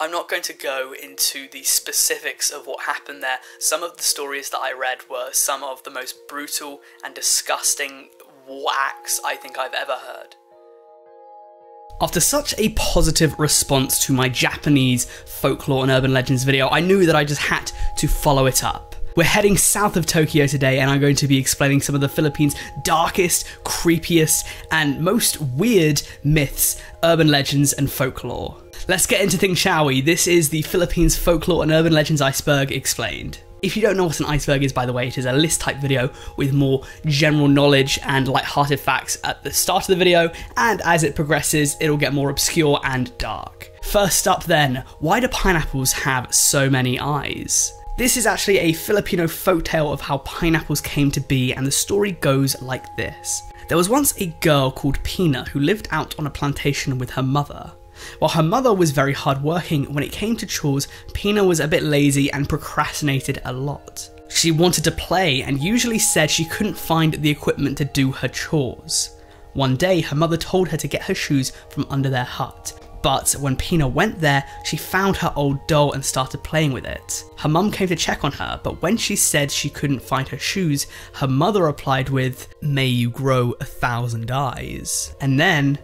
I'm not going to go into the specifics of what happened there. Some of the stories that I read were some of the most brutal and disgusting whacks I think I've ever heard. After such a positive response to my Japanese folklore and urban legends video, I knew that I just had to follow it up. We're heading south of Tokyo today, and I'm going to be explaining some of the Philippines' darkest, creepiest, and most weird myths, urban legends, and folklore. Let's get into things, shall we? This is the Philippines Folklore and Urban Legends Iceberg Explained. If you don't know what an iceberg is, by the way, it is a list type video with more general knowledge and light-hearted facts at the start of the video, and as it progresses, it'll get more obscure and dark. First up then, why do pineapples have so many eyes? This is actually a Filipino folktale of how pineapples came to be, and the story goes like this. There was once a girl called Pina who lived out on a plantation with her mother. While her mother was very hardworking, when it came to chores, Pina was a bit lazy and procrastinated a lot. She wanted to play and usually said she couldn't find the equipment to do her chores. One day, her mother told her to get her shoes from under their hut, but when Pina went there, she found her old doll and started playing with it. Her mum came to check on her, but when she said she couldn't find her shoes, her mother replied with, May you grow a thousand eyes. And then,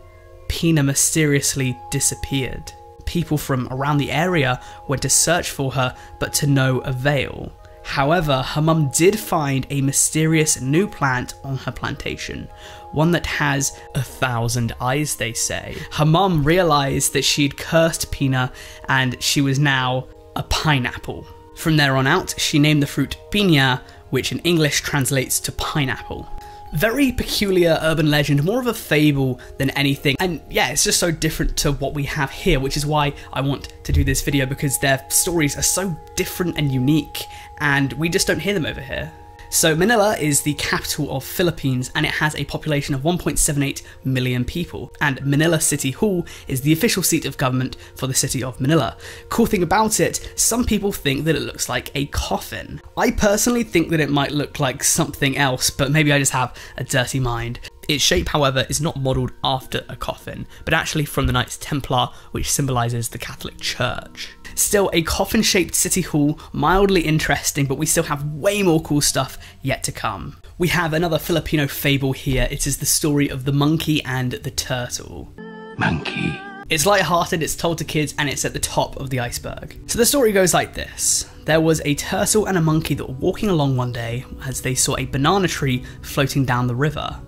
Pina mysteriously disappeared. People from around the area went to search for her, but to no avail. However, her mum did find a mysterious new plant on her plantation, one that has a thousand eyes, they say. Her mum realised that she'd cursed Pina and she was now a pineapple. From there on out, she named the fruit piña, which in English translates to pineapple. Very peculiar urban legend, more of a fable than anything. And yeah, it's just so different to what we have here, which is why I want to do this video because their stories are so different and unique, and we just don't hear them over here. So Manila is the capital of Philippines and it has a population of 1.78 million people. And Manila City Hall is the official seat of government for the city of Manila. Cool thing about it, some people think that it looks like a coffin. I personally think that it might look like something else, but maybe I just have a dirty mind. Its shape, however, is not modelled after a coffin, but actually from the Knights Templar, which symbolises the Catholic Church. Still, a coffin shaped city hall, mildly interesting, but we still have way more cool stuff yet to come. We have another Filipino fable here. It is the story of the monkey and the turtle. Monkey. It's light-hearted, it's told to kids, and it's at the top of the iceberg. So the story goes like this. There was a turtle and a monkey that were walking along one day as they saw a banana tree floating down the river.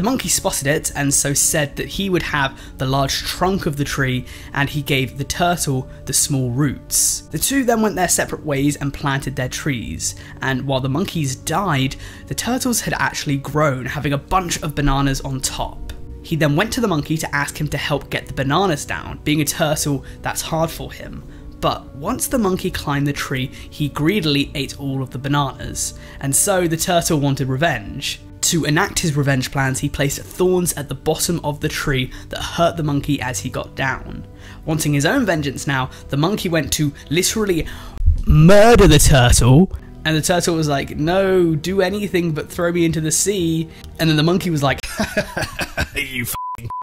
The monkey spotted it and so said that he would have the large trunk of the tree and he gave the turtle the small roots. The two then went their separate ways and planted their trees, and while the monkeys died, the turtles had actually grown, having a bunch of bananas on top. He then went to the monkey to ask him to help get the bananas down, being a turtle that's hard for him. But once the monkey climbed the tree, he greedily ate all of the bananas, and so the turtle wanted revenge. To enact his revenge plans, he placed thorns at the bottom of the tree that hurt the monkey as he got down. Wanting his own vengeance now, the monkey went to literally murder the turtle. And the turtle was like, no, do anything but throw me into the sea. And then the monkey was like, you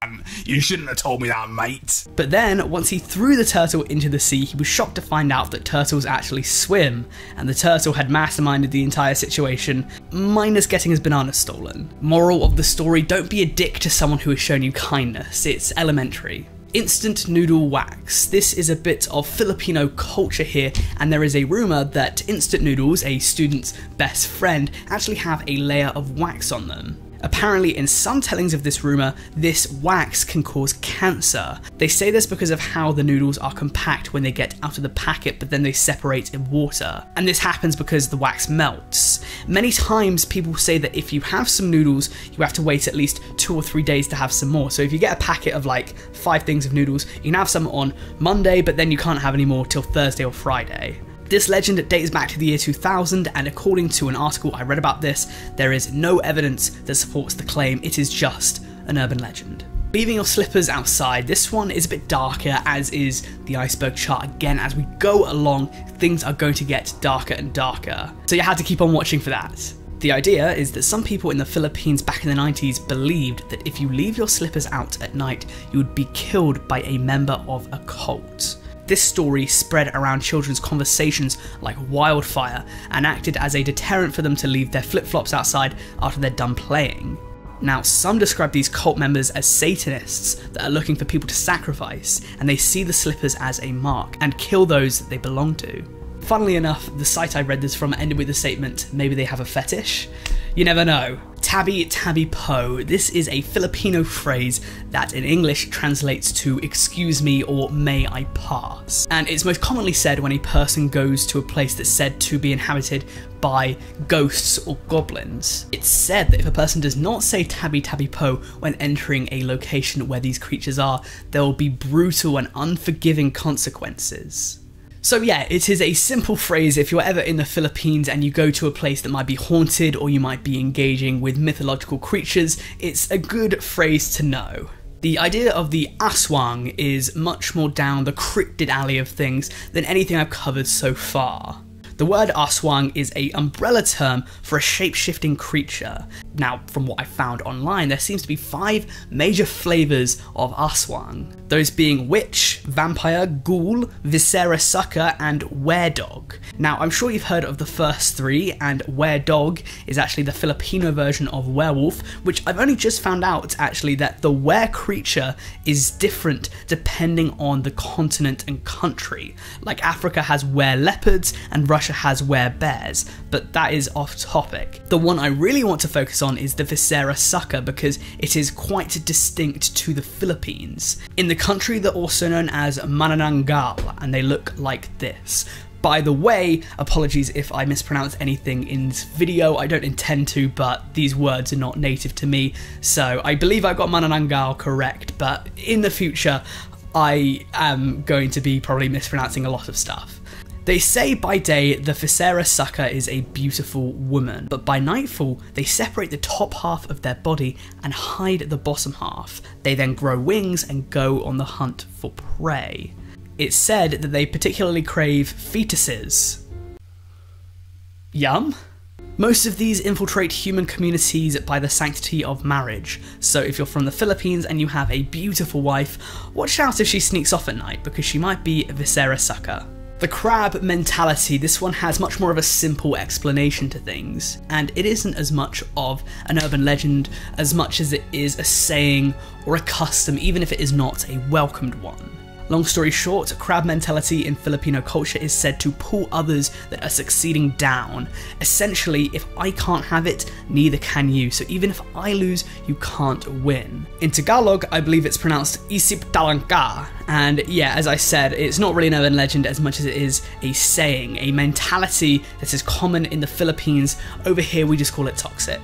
you shouldn't have told me that, mate. But then, once he threw the turtle into the sea, he was shocked to find out that turtles actually swim, and the turtle had masterminded the entire situation, minus getting his banana stolen. Moral of the story don't be a dick to someone who has shown you kindness, it's elementary. Instant noodle wax. This is a bit of Filipino culture here, and there is a rumour that instant noodles, a student's best friend, actually have a layer of wax on them. Apparently, in some tellings of this rumour, this wax can cause cancer. They say this because of how the noodles are compact when they get out of the packet, but then they separate in water. And this happens because the wax melts. Many times, people say that if you have some noodles, you have to wait at least two or three days to have some more. So if you get a packet of like five things of noodles, you can have some on Monday, but then you can't have any more till Thursday or Friday. This legend dates back to the year 2000, and according to an article I read about this, there is no evidence that supports the claim, it is just an urban legend. Leaving your slippers outside, this one is a bit darker, as is the iceberg chart. Again, as we go along, things are going to get darker and darker. So you had to keep on watching for that. The idea is that some people in the Philippines back in the 90s believed that if you leave your slippers out at night, you would be killed by a member of a cult. This story spread around children's conversations like wildfire and acted as a deterrent for them to leave their flip flops outside after they're done playing. Now, some describe these cult members as Satanists that are looking for people to sacrifice, and they see the slippers as a mark and kill those that they belong to. Funnily enough, the site I read this from ended with the statement, maybe they have a fetish. You never know. Tabi Tabi Po. This is a Filipino phrase that in English translates to excuse me or may I pass. And it's most commonly said when a person goes to a place that's said to be inhabited by ghosts or goblins. It's said that if a person does not say Tabi Tabi Po when entering a location where these creatures are, there will be brutal and unforgiving consequences. So, yeah, it is a simple phrase if you're ever in the Philippines and you go to a place that might be haunted or you might be engaging with mythological creatures, it's a good phrase to know. The idea of the aswang is much more down the cryptid alley of things than anything I've covered so far. The word aswang is a umbrella term for a shape-shifting creature. Now, from what I found online, there seems to be five major flavours of aswang. Those being witch, vampire, ghoul, viscera sucker, and were-dog. Now, I'm sure you've heard of the first three, and were-dog is actually the Filipino version of werewolf, which I've only just found out actually that the were creature is different depending on the continent and country. Like Africa has were leopards, and Russia has were bears, but that is off topic. The one I really want to focus on is the Viscera sucker because it is quite distinct to the Philippines. In the country, they're also known as Manananggal, and they look like this. By the way, apologies if I mispronounce anything in this video, I don't intend to, but these words are not native to me, so I believe I got Manananggal correct, but in the future, I am going to be probably mispronouncing a lot of stuff. They say by day the Viscera sucker is a beautiful woman, but by nightfall they separate the top half of their body and hide the bottom half. They then grow wings and go on the hunt for prey. It's said that they particularly crave fetuses. Yum? Most of these infiltrate human communities by the sanctity of marriage, so if you're from the Philippines and you have a beautiful wife, watch out if she sneaks off at night because she might be a sucker. The crab mentality, this one has much more of a simple explanation to things, and it isn't as much of an urban legend as much as it is a saying or a custom, even if it is not a welcomed one. Long story short, crab mentality in Filipino culture is said to pull others that are succeeding down. Essentially, if I can't have it, neither can you, so even if I lose, you can't win. In Tagalog, I believe it's pronounced isip talangka, and yeah, as I said, it's not really an urban legend as much as it is a saying, a mentality that is common in the Philippines. Over here, we just call it toxic.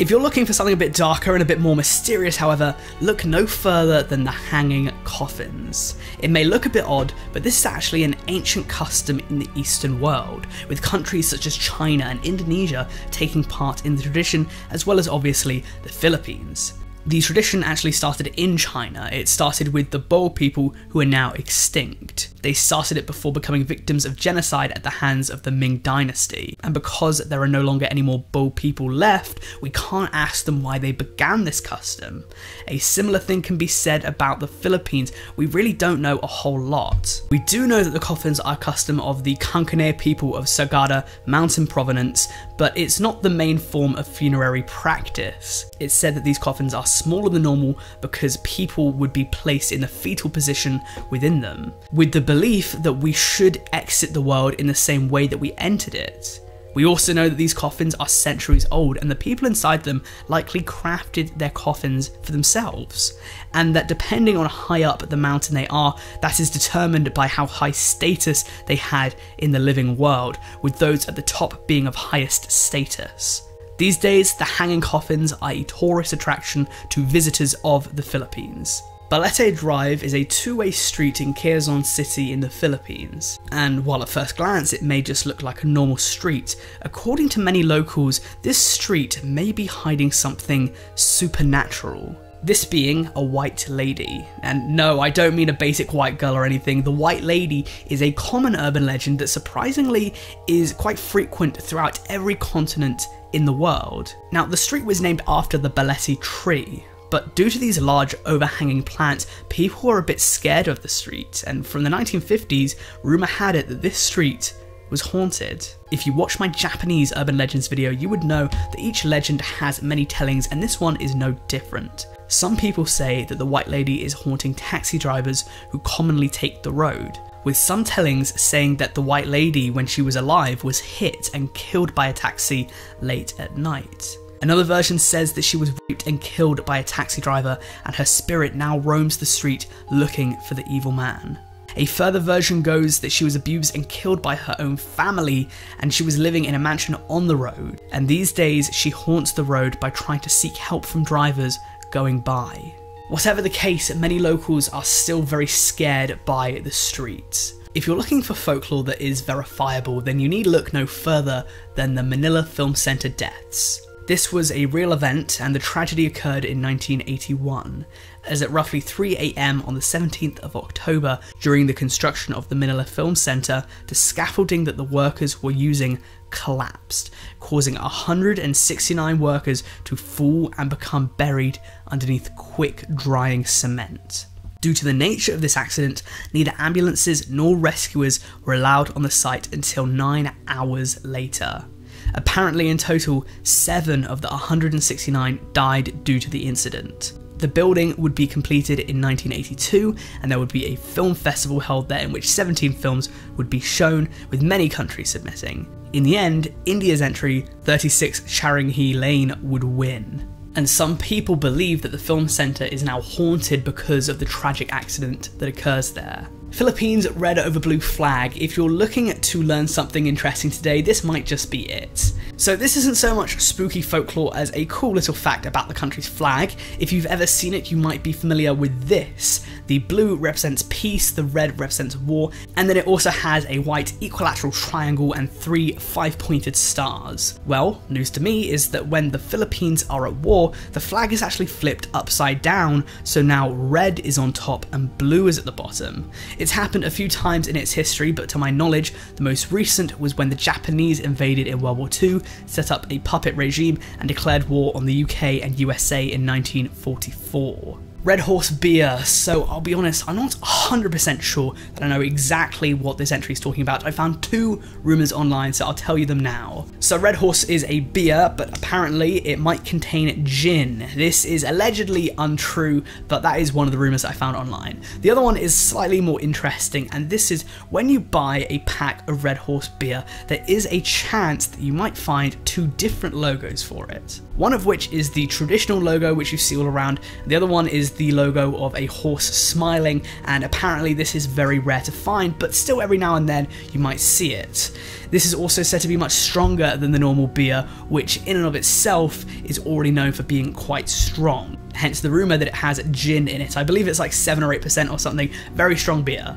If you're looking for something a bit darker and a bit more mysterious, however, look no further than the hanging coffins. It may look a bit odd, but this is actually an ancient custom in the Eastern world, with countries such as China and Indonesia taking part in the tradition, as well as obviously the Philippines the tradition actually started in China. It started with the Bo people who are now extinct. They started it before becoming victims of genocide at the hands of the Ming dynasty. And because there are no longer any more Bo people left, we can't ask them why they began this custom. A similar thing can be said about the Philippines. We really don't know a whole lot. We do know that the coffins are a custom of the Kankanaey people of Sagada mountain provenance, but it's not the main form of funerary practice. It's said that these coffins are smaller than normal because people would be placed in the fetal position within them, with the belief that we should exit the world in the same way that we entered it. We also know that these coffins are centuries old and the people inside them likely crafted their coffins for themselves, and that depending on how high up the mountain they are, that is determined by how high status they had in the living world, with those at the top being of highest status. These days, the hanging coffins are a tourist attraction to visitors of the Philippines. Balete Drive is a two-way street in Quezon City in the Philippines, and while at first glance it may just look like a normal street, according to many locals, this street may be hiding something supernatural. This being a white lady. And no, I don't mean a basic white girl or anything. The white lady is a common urban legend that surprisingly is quite frequent throughout every continent in the world. Now, the street was named after the Balete tree, But due to these large overhanging plants, people were a bit scared of the street, and from the 1950s, rumour had it that this street was haunted. If you watch my Japanese urban legends video, you would know that each legend has many tellings, and this one is no different. Some people say that the White Lady is haunting taxi drivers who commonly take the road, with some tellings saying that the White Lady, when she was alive, was hit and killed by a taxi late at night. Another version says that she was raped and killed by a taxi driver, and her spirit now roams the street looking for the evil man. A further version goes that she was abused and killed by her own family, and she was living in a mansion on the road. And these days, she haunts the road by trying to seek help from drivers going by. Whatever the case, many locals are still very scared by the streets. If you're looking for folklore that is verifiable, then you need look no further than the Manila Film Center deaths. This was a real event, and the tragedy occurred in 1981, as at roughly 3am on the 17th of October, during the construction of the Manila Film Center, the scaffolding that the workers were using collapsed, causing 169 workers to fall and become buried underneath quick drying cement. Due to the nature of this accident, neither ambulances nor rescuers were allowed on the site until 9 hours later. Apparently, in total, seven of the 169 died due to the incident. The building would be completed in 1982, and there would be a film festival held there in which 17 films would be shown, with many countries submitting. In the end, India's entry, 36 Chowringhee Lane, would win. And some people believe that the film centre is now haunted because of the tragic accident that occurs there. Philippines red over blue flag. If you're looking to learn something interesting today, this might just be it. So this isn't so much spooky folklore as a cool little fact about the country's flag. If you've ever seen it, you might be familiar with this. The blue represents peace, the red represents war, and then it also has a white equilateral triangle and three five-pointed stars. Well, news to me is that when the Philippines are at war, the flag is actually flipped upside down, so now red is on top and blue is at the bottom. It's happened a few times in its history, but to my knowledge, the most recent was when the Japanese invaded in World War II, set up a puppet regime, and declared war on the UK and USA in 1944. Red Horse beer. So I'll be honest, I'm not 100% sure that I know exactly what this entry is talking about. I found two rumours online, so I'll tell you them now. So Red Horse is a beer, but apparently it might contain gin. This is allegedly untrue, but that is one of the rumours I found online. The other one is slightly more interesting, and this is when you buy a pack of Red Horse beer, there is a chance that you might find two different logos for it. One of which is the traditional logo, which you see all around, the other one is the logo of a horse smiling, and apparently this is very rare to find, but still every now and then you might see it. This is also said to be much stronger than the normal beer, which in and of itself is already known for being quite strong. Hence the rumour that it has gin in it. I believe it's like 7 or 8% or something, very strong beer.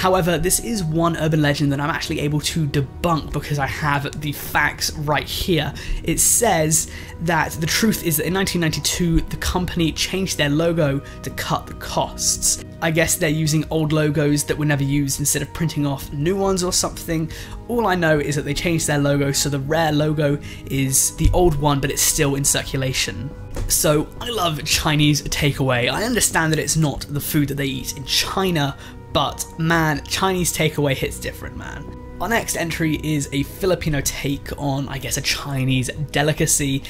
However, this is one urban legend that I'm actually able to debunk because I have the facts right here. It says that the truth is that in 1992, the company changed their logo to cut the costs. I guess they're using old logos that were never used instead of printing off new ones or something. All I know is that they changed their logo, so the rare logo is the old one, but it's still in circulation. So, I love Chinese takeaway. I understand that it's not the food that they eat in China, but man, Chinese takeaway hits different, man. Our next entry is a Filipino take on, I guess, a Chinese delicacy,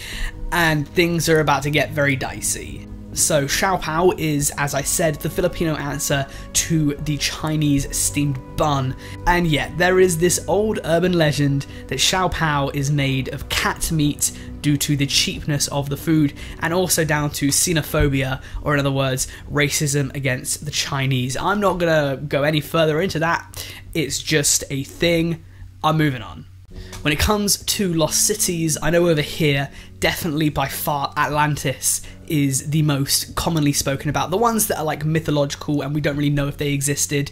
and things are about to get very dicey. So, Shio Pao is, as I said, the Filipino answer to the Chinese steamed bun. And yet, there is this old urban legend that Shio Pao is made of cat meat due to the cheapness of the food and also down to xenophobia, or in other words, racism against the Chinese. I'm not gonna go any further into that, it's just a thing. I'm moving on. When it comes to lost cities, I know over here, definitely by far Atlantis is the most commonly spoken about. The ones that are like mythological and we don't really know if they existed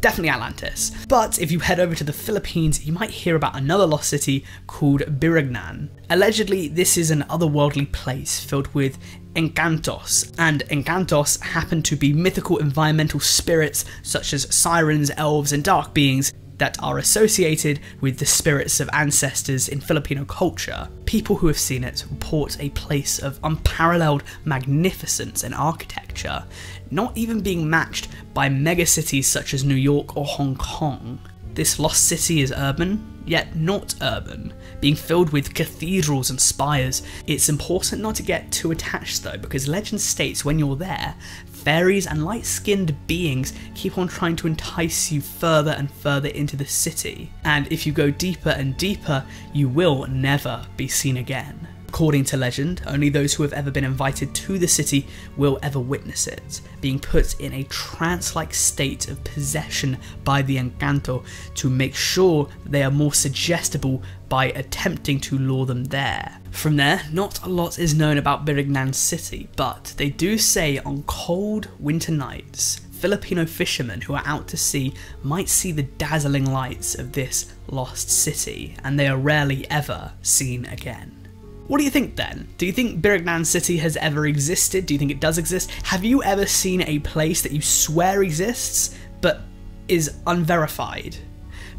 definitely Atlantis. But if you head over to the Philippines, you might hear about another lost city called Biringan. Allegedly, this is an otherworldly place filled with Encantos, and Encantos happen to be mythical environmental spirits such as sirens, elves, and dark beings that are associated with the spirits of ancestors in Filipino culture. People who have seen it report a place of unparalleled magnificence and architecture, not even being matched by megacities such as New York or Hong Kong. This lost city is urban, yet not urban, being filled with cathedrals and spires. It's important not to get too attached though, because legend states when you're there, fairies and light skinned beings keep on trying to entice you further and further into the city. And if you go deeper and deeper, you will never be seen again. According to legend, only those who have ever been invited to the city will ever witness it, being put in a trance like state of possession by the Encanto to make sure they are more suggestible by attempting to lure them there. From there, not a lot is known about Biringan City, but they do say on cold winter nights, Filipino fishermen who are out to sea might see the dazzling lights of this lost city, and they are rarely ever seen again. What do you think then? Do you think Biringan City has ever existed? Do you think it does exist? Have you ever seen a place that you swear exists but is unverified?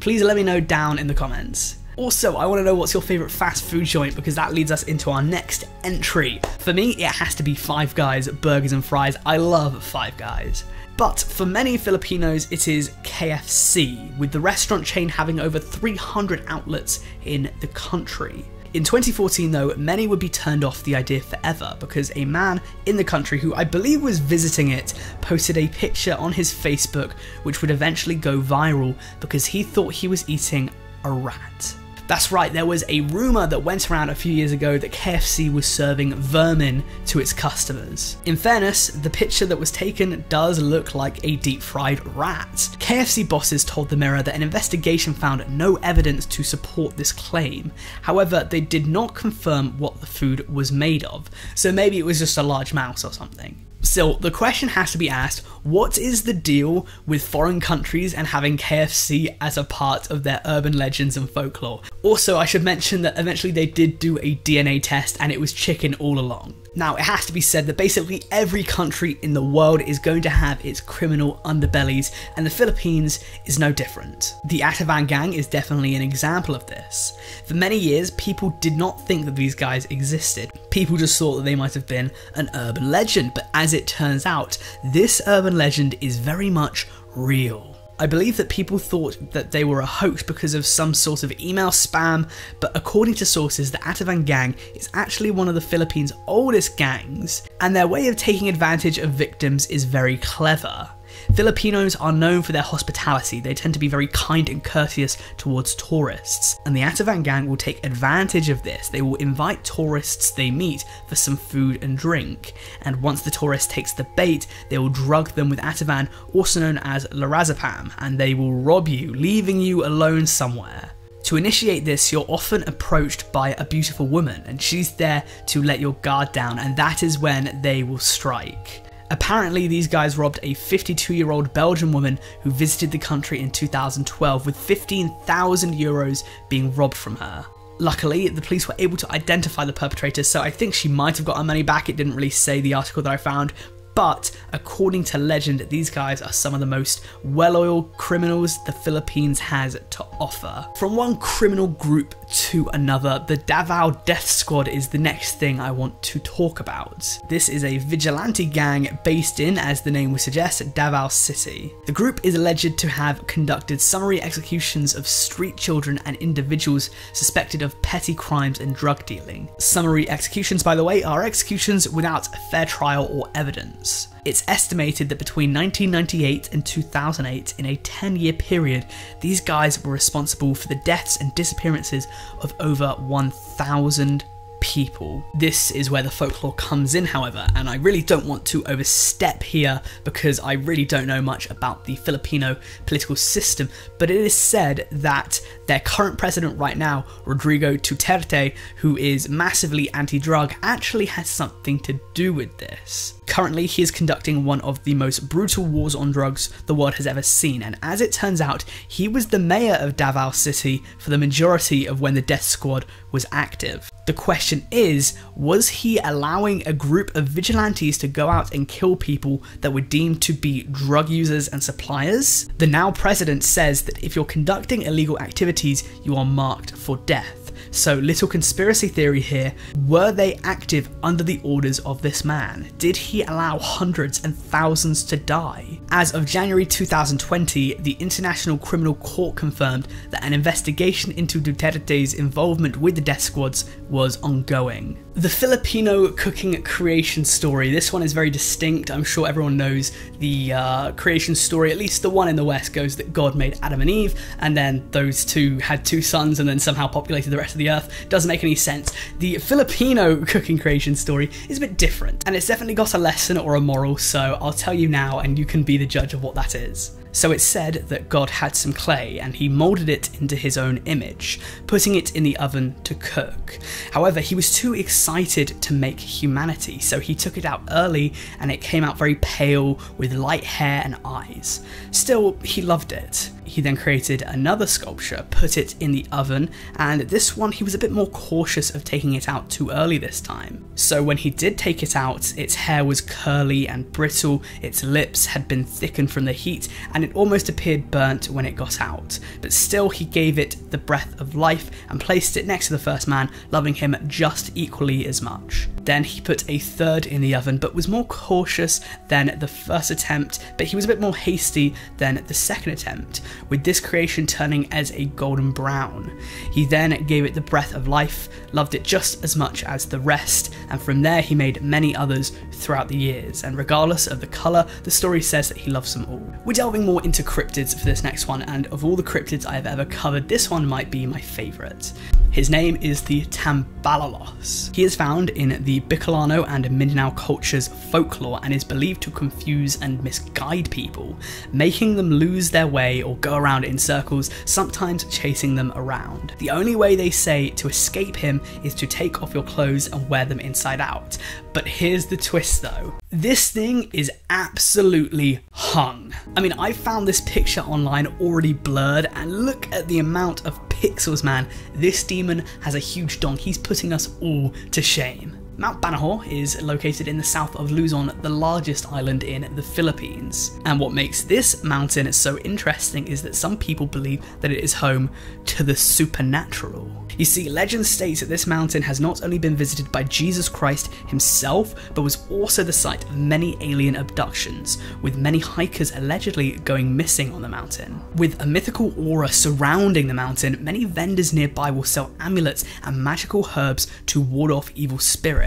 Please let me know down in the comments. Also, I want to know what's your favourite fast food joint because that leads us into our next entry. For me, it has to be Five Guys Burgers and Fries. I love Five Guys. But for many Filipinos, it is KFC, with the restaurant chain having over 300 outlets in the country. In 2014, though, many would be turned off the idea forever because a man in the country who I believe was visiting it posted a picture on his Facebook which would eventually go viral because he thought he was eating a rat. That's right, there was a rumour that went around a few years ago that KFC was serving vermin to its customers. In fairness, the picture that was taken does look like a deep fried rat. KFC bosses told the Mirror that an investigation found no evidence to support this claim. However, they did not confirm what the food was made of, so maybe it was just a large mouse or something. Still, the question has to be asked what is the deal with foreign countries and having KFC as a part of their urban legends and folklore? Also, I should mention that eventually they did do a DNA test and it was chicken all along. Now, it has to be said that basically every country in the world is going to have its criminal underbellies, and the Philippines is no different. The Ativan gang is definitely an example of this. For many years, people did not think that these guys existed. People just thought that they might have been an urban legend, but as it turns out, this urban legend is very much real. I believe that people thought that they were a hoax because of some sort of email spam, but according to sources, the Ativan gang is actually one of the Philippines' oldest gangs, and their way of taking advantage of victims is very clever. Filipinos are known for their hospitality, they tend to be very kind and courteous towards tourists, and the Ativan gang will take advantage of this. They will invite tourists they meet for some food and drink, and once the tourist takes the bait, they will drug them with Ativan, also known as Lorazepam, and they will rob you, leaving you alone somewhere. To initiate this, you're often approached by a beautiful woman, and she's there to let your guard down, and that is when they will strike. Apparently, these guys robbed a 52 year old Belgian woman who visited the country in 2012, with 15,000 euros being robbed from her. Luckily, the police were able to identify the perpetrator, so I think she might have got her money back. It didn't really say the article that I found, but according to legend, these guys are some of the most well oiled criminals the Philippines has to offer. From one criminal group to another, the Davao Death Squad is the next thing I want to talk about. This is a vigilante gang based in, as the name would suggest, Davao City. The group is alleged to have conducted summary executions of street children and individuals suspected of petty crimes and drug dealing. Summary executions, by the way, are executions without fair trial or evidence. It's estimated that between 1998 and 2008, in a 10 year period, these guys were responsible for the deaths and disappearances of over 1,000 people. This is where the folklore comes in, however, and I really don't want to overstep here because I really don't know much about the Filipino political system, but it is said that their current president right now, Rodrigo Duterte, who is massively anti drug, actually has something to do with this. Currently, he is conducting one of the most brutal wars on drugs the world has ever seen, and as it turns out, he was the mayor of Davao City for the majority of when the death squad was active. The question is was he allowing a group of vigilantes to go out and kill people that were deemed to be drug users and suppliers? The now president says that if you're conducting illegal activities, you are marked for death. So, little conspiracy theory here were they active under the orders of this man? Did he allow hundreds and thousands to die? As of January 2020, the International Criminal Court confirmed that an investigation into Duterte's involvement with the death squads was ongoing. The Filipino cooking creation story. This one is very distinct. I'm sure everyone knows the uh, creation story. At least the one in the West goes that God made Adam and Eve, and then those two had two sons and then somehow populated the rest of the earth. Doesn't make any sense. The Filipino cooking creation story is a bit different, and it's definitely got a lesson or a moral, so I'll tell you now, and you can be the judge of what that is. So it's said that God had some clay and he moulded it into his own image, putting it in the oven to cook. However, he was too excited to make humanity, so he took it out early and it came out very pale with light hair and eyes. Still, he loved it. He then created another sculpture, put it in the oven, and this one he was a bit more cautious of taking it out too early this time. So when he did take it out, its hair was curly and brittle, its lips had been thickened from the heat, and it almost appeared burnt when it got out. But still, he gave it the breath of life and placed it next to the first man, loving him just equally as much. Then he put a third in the oven, but was more cautious than the first attempt, but he was a bit more hasty than the second attempt, with this creation turning as a golden brown. He then gave it the breath of life, loved it just as much as the rest, and from there he made many others throughout the years, and regardless of the colour, the story says that he loves them all. We're delving more into cryptids for this next one, and of all the cryptids I have ever covered, this one might be my favourite. His name is the Tambaloslos. He is found in the Bicolano and Mindanao culture's folklore and is believed to confuse and misguide people, making them lose their way or go around in circles, sometimes chasing them around. The only way they say to escape him is to take off your clothes and wear them inside out. But here's the twist though. This thing is absolutely hung. I mean, I found this picture online already blurred, and look at the amount of pixels, man. This demon has a huge donk. He's putting us all to shame. Mount Banahaw is located in the south of Luzon, the largest island in the Philippines. And what makes this mountain so interesting is that some people believe that it is home to the supernatural. You see, legend states that this mountain has not only been visited by Jesus Christ himself, but was also the site of many alien abductions, with many hikers allegedly going missing on the mountain. With a mythical aura surrounding the mountain, many vendors nearby will sell amulets and magical herbs to ward off evil spirits.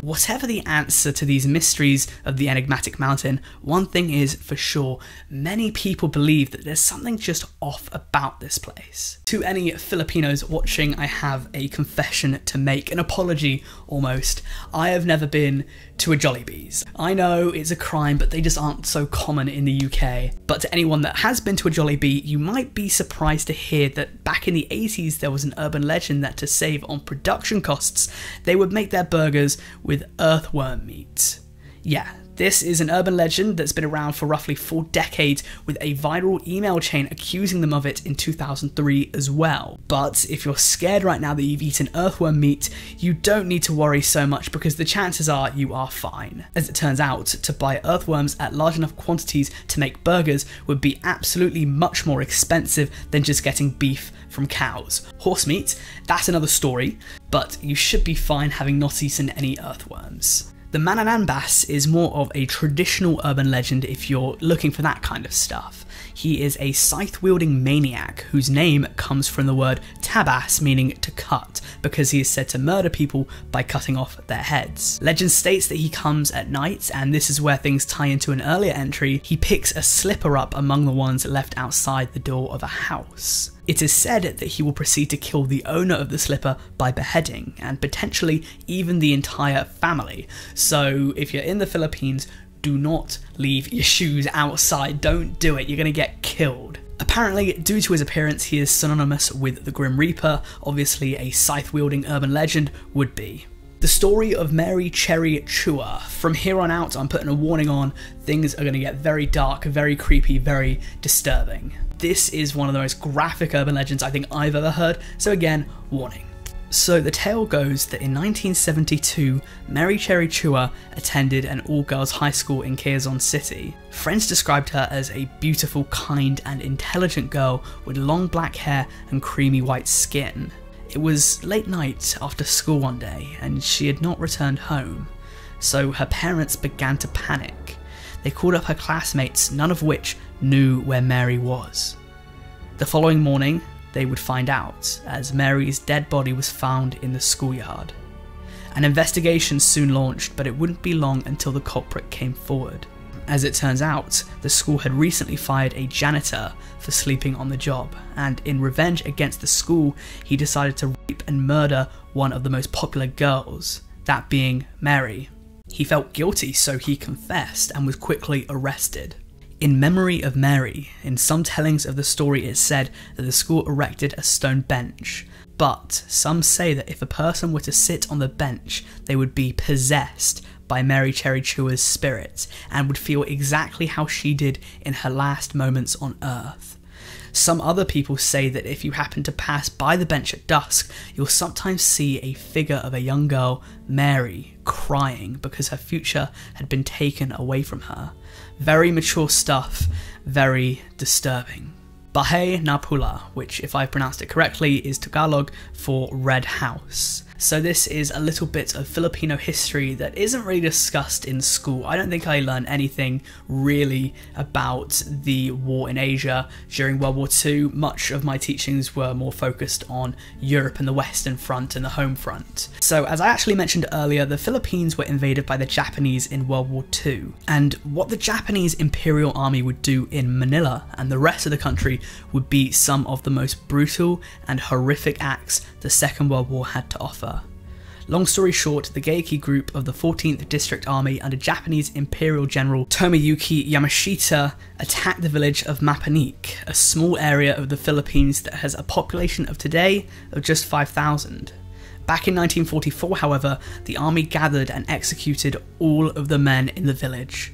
Whatever the answer to these mysteries of the enigmatic mountain, one thing is for sure many people believe that there's something just off about this place. To any Filipinos watching, I have a confession to make, an apology almost. I have never been to a Jollibees. I know it's a crime, but they just aren't so common in the UK. But to anyone that has been to a Jollibee, you might be surprised to hear that back in the 80s there was an urban legend that to save on production costs, they would make their burgers with earthworm meat. Yeah, this is an urban legend that's been around for roughly four decades, with a viral email chain accusing them of it in 2003 as well. But if you're scared right now that you've eaten earthworm meat, you don't need to worry so much because the chances are you are fine. As it turns out, to buy earthworms at large enough quantities to make burgers would be absolutely much more expensive than just getting beef from cows. Horse meat, that's another story, but you should be fine having not eaten any earthworms. The Mananabas is more of a traditional urban legend if you're looking for that kind of stuff. He is a scythe wielding maniac whose name comes from the word tabas, meaning to cut, because he is said to murder people by cutting off their heads. Legend states that he comes at night, and this is where things tie into an earlier entry. He picks a slipper up among the ones left outside the door of a house. It is said that he will proceed to kill the owner of the slipper by beheading, and potentially even the entire family. So, if you're in the Philippines, do not leave your shoes outside. Don't do it, you're gonna get killed. Apparently, due to his appearance, he is synonymous with the Grim Reaper, obviously, a scythe wielding urban legend would be. The story of Mary Cherry Chua. From here on out, I'm putting a warning on, things are going to get very dark, very creepy, very disturbing. This is one of the most graphic urban legends I think I've ever heard, so again, warning. So the tale goes that in 1972, Mary Cherry Chua attended an all-girls high school in Quezon City. Friends described her as a beautiful, kind, and intelligent girl with long black hair and creamy white skin. It was late night after school one day, and she had not returned home. So her parents began to panic. They called up her classmates, none of which knew where Mary was. The following morning, they would find out, as Mary's dead body was found in the schoolyard. An investigation soon launched, but it wouldn't be long until the culprit came forward. As it turns out, the school had recently fired a janitor for sleeping on the job, and in revenge against the school, he decided to rape and murder one of the most popular girls, that being Mary. He felt guilty, so he confessed and was quickly arrested. In memory of Mary, in some tellings of the story, it's said that the school erected a stone bench. But some say that if a person were to sit on the bench, they would be possessed by Mary Cherry Chua's spirit and would feel exactly how she did in her last moments on Earth. Some other people say that if you happen to pass by the bench at dusk, you'll sometimes see a figure of a young girl, Mary, crying because her future had been taken away from her. Very mature stuff, very disturbing. Bahay na Pula, which, if I pronounced it correctly, is Tagalog for Red House. So, this is a little bit of Filipino history that isn't really discussed in school. I don't think I learned anything really about the war in Asia during World War II. Much of my teachings were more focused on Europe and the Western Front and the home front. So, as I actually mentioned earlier, the Philippines were invaded by the Japanese in World War II. And what the Japanese Imperial Army would do in Manila and the rest of the country would be some of the most brutal and horrific acts the Second World War had to offer. Long story short, the Geiki group of the 14th District Army under Japanese Imperial General Tomoyuki Yamashita attacked the village of Mapaniqui, a small area of the Philippines that has a population of today of just 5,000. Back in 1944, however, the army gathered and executed all of the men in the village.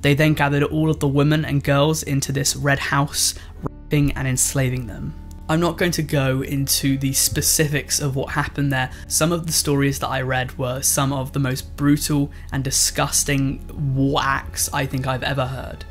They then gathered all of the women and girls into this red house, raping and enslaving them. I'm not going to go into the specifics of what happened there. Some of the stories that I read were some of the most brutal and disgusting war acts I think I've ever heard.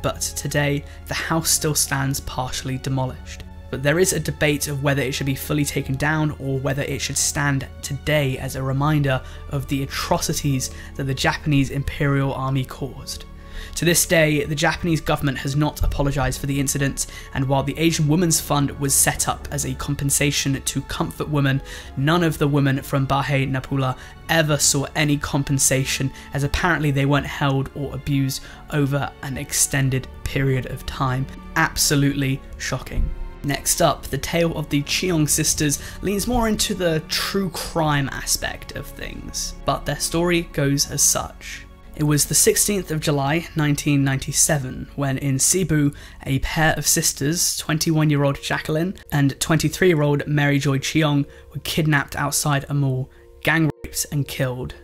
But today, the house still stands partially demolished. But there is a debate of whether it should be fully taken down or whether it should stand today as a reminder of the atrocities that the Japanese Imperial Army caused. To this day, the Japanese government has not apologised for the incident, and while the Asian Women's Fund was set up as a compensation to comfort women, none of the women from Bahay na Pula ever saw any compensation, as apparently they weren't held or abused over an extended period of time. Absolutely shocking. Next up, the tale of the Chiong sisters leans more into the true crime aspect of things, but their story goes as such. It was the 16th of July 1997 when in Cebu a pair of sisters, 21 year old Jacqueline and 23 year old Mary Joy Chiong, were kidnapped outside a mall, gang raped, and killed.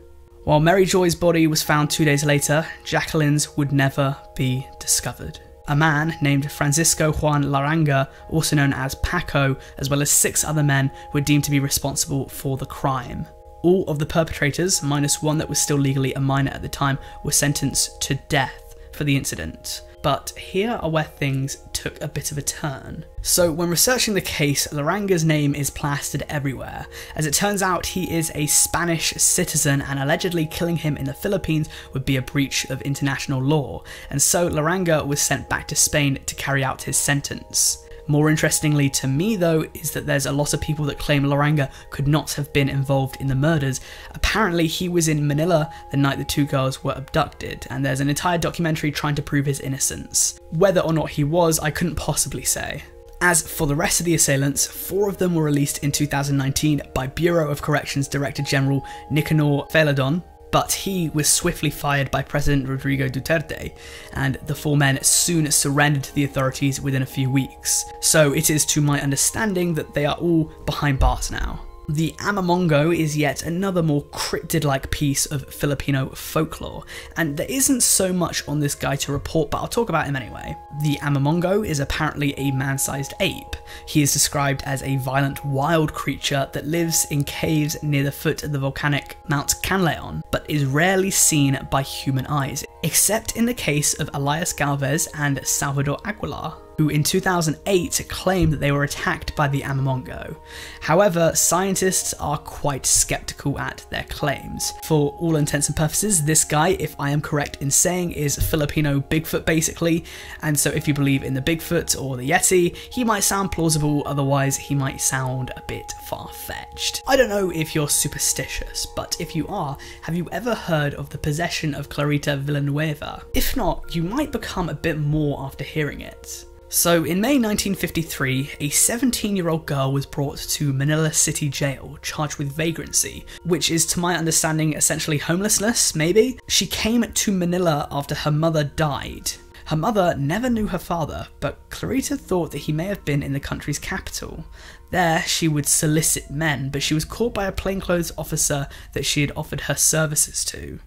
While Mary Joy's body was found two days later, Jacqueline's would never be discovered. A man named Francisco Juan Larrañaga, also known as Paco, as well as six other men, were deemed to be responsible for the crime. All of the perpetrators, minus one that was still legally a minor at the time, were sentenced to death for the incident. But here are where things took a bit of a turn. So, when researching the case, Larrañaga's name is plastered everywhere. As it turns out, he is a Spanish citizen, and allegedly killing him in the Philippines would be a breach of international law, and so Laranga was sent back to Spain to carry out his sentence. More interestingly to me, though, is that there's a lot of people that claim Larrañaga could not have been involved in the murders. Apparently, he was in Manila the night the two girls were abducted, and there's an entire documentary trying to prove his innocence. Whether or not he was, I couldn't possibly say. As for the rest of the assailants, four of them were released in 2019 by Bureau of Corrections Director General Nicanor Faeldon, but he was swiftly fired by President Rodrigo Duterte, and the four men soon surrendered to the authorities within a few weeks. So it is to my understanding that they are all behind bars now. The Amomongo is yet another more cryptid-like piece of Filipino folklore, and there isn't so much on this guy to report, but I'll talk about him anyway. The Amomongo is apparently a man-sized ape. He is described as a violent wild creature that lives in caves near the foot of the volcanic Mount Canlaon, but is rarely seen by human eyes, except in the case of Elias Galvez and Salvador Aguilar who in 2008 claimed that they were attacked by the Amomongo. However, scientists are quite skeptical at their claims. For all intents and purposes, this guy, if I am correct in saying, is Filipino Bigfoot basically, and so if you believe in the Bigfoot or the Yeti, he might sound plausible, otherwise he might sound a bit far-fetched. I don't know if you're superstitious, but if you are, have you ever heard of the possession of Clarita Villanueva? If not, you might become a bit more after hearing it. So, in May 1953, a 17 year old girl was brought to Manila City Jail charged with vagrancy, which is, to my understanding, essentially homelessness, maybe. She came to Manila after her mother died. Her mother never knew her father, but Clarita thought that he may have been in the country's capital. There, she would solicit men, but she was caught by a plainclothes officer that she had offered her services to.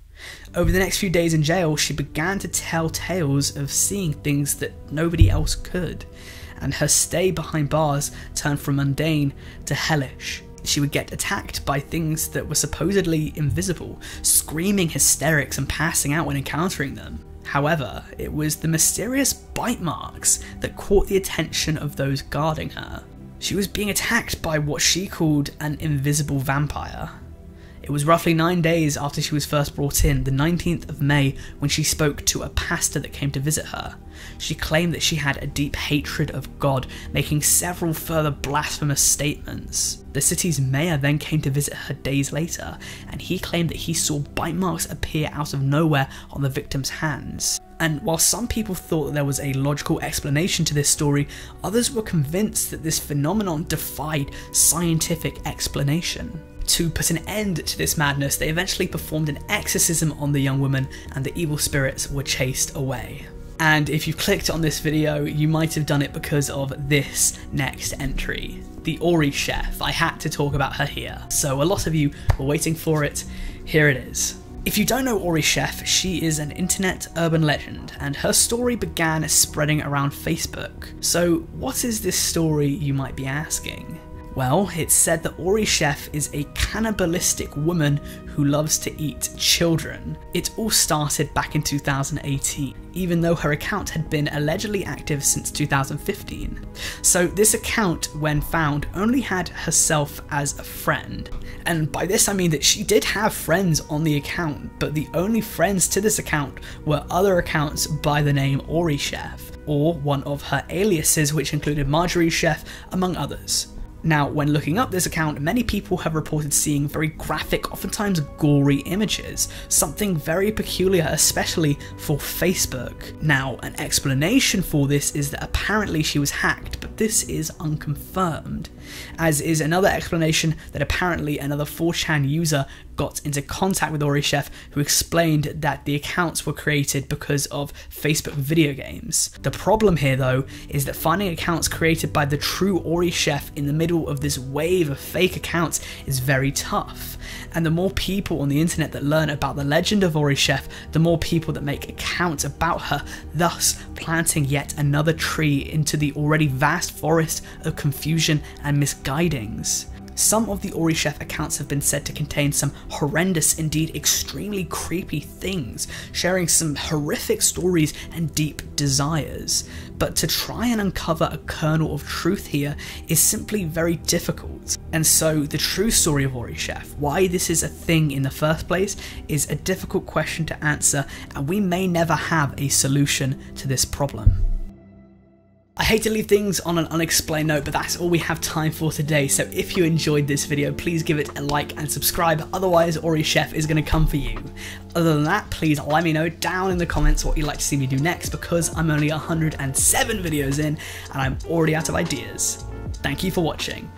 Over the next few days in jail, she began to tell tales of seeing things that nobody else could, and her stay behind bars turned from mundane to hellish. She would get attacked by things that were supposedly invisible, screaming hysterics and passing out when encountering them. However, it was the mysterious bite marks that caught the attention of those guarding her. She was being attacked by what she called an invisible vampire, it was roughly nine days after she was first brought in, the 19th of May, when she spoke to a pastor that came to visit her. She claimed that she had a deep hatred of God, making several further blasphemous statements. The city's mayor then came to visit her days later, and he claimed that he saw bite marks appear out of nowhere on the victim's hands. And while some people thought that there was a logical explanation to this story, others were convinced that this phenomenon defied scientific explanation. To put an end to this madness, they eventually performed an exorcism on the young woman and the evil spirits were chased away. And if you've clicked on this video, you might have done it because of this next entry. The Orie Chef. I had to talk about her here. So a lot of you were waiting for it. Here it is. If you don't know Orie Chef, she is an internet urban legend, and her story began spreading around Facebook. So, what is this story, you might be asking? Well, it's said that Orie Chef is a cannibalistic woman who loves to eat children. It all started back in 2018, even though her account had been allegedly active since 2015. So, this account, when found, only had herself as a friend. And by this I mean that she did have friends on the account, but the only friends to this account were other accounts by the name Orie Chef, or one of her aliases, which included Marjorie Chef, among others. Now, when looking up this account, many people have reported seeing very graphic, oftentimes gory images, something very peculiar, especially for Facebook. Now, an explanation for this is that apparently she was hacked, but this is unconfirmed, as is another explanation that apparently another 4chan user got into contact with Orie Chef, who explained that the accounts were created because of Facebook video games. The problem here, though, is that finding accounts created by the true Orie Chef in the middle of this wave of fake accounts is very tough. And the more people on the internet that learn about the legend of Orie Chef, the more people that make accounts about her, thus planting yet another tree into the already vast forest of confusion and misguidings. Some of the Orie Chef accounts have been said to contain some horrendous, indeed extremely creepy things, sharing some horrific stories and deep desires. But to try and uncover a kernel of truth here is simply very difficult. And so, the true story of Orie Chef, why this is a thing in the first place, is a difficult question to answer, and we may never have a solution to this problem. I hate to leave things on an unexplained note, but that's all we have time for today. So if you enjoyed this video, please give it a like and subscribe. Otherwise, Orie Chef is going to come for you. Other than that, please let me know down in the comments what you'd like to see me do next because I'm only 107 videos in and I'm already out of ideas. Thank you for watching.